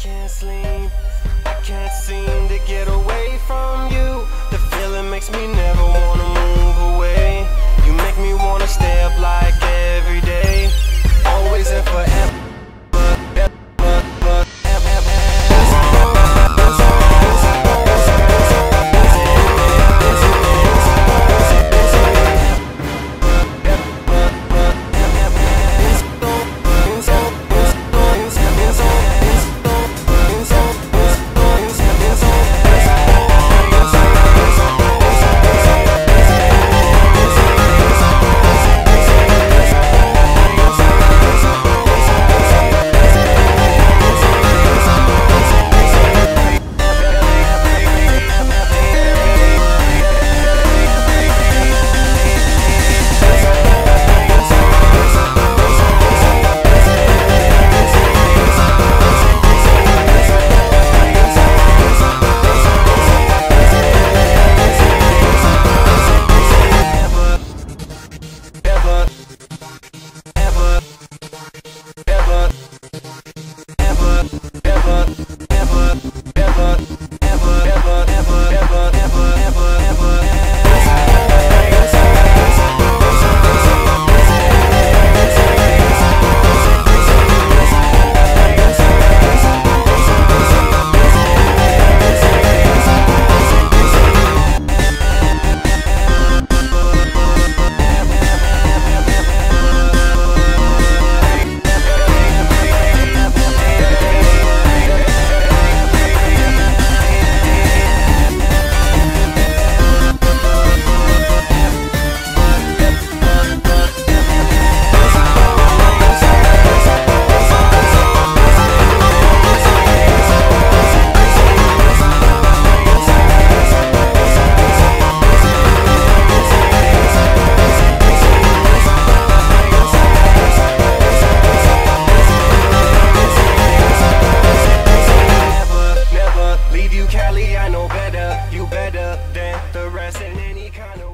can't sleep. I can't seem I know better, you better than the rest in any kind of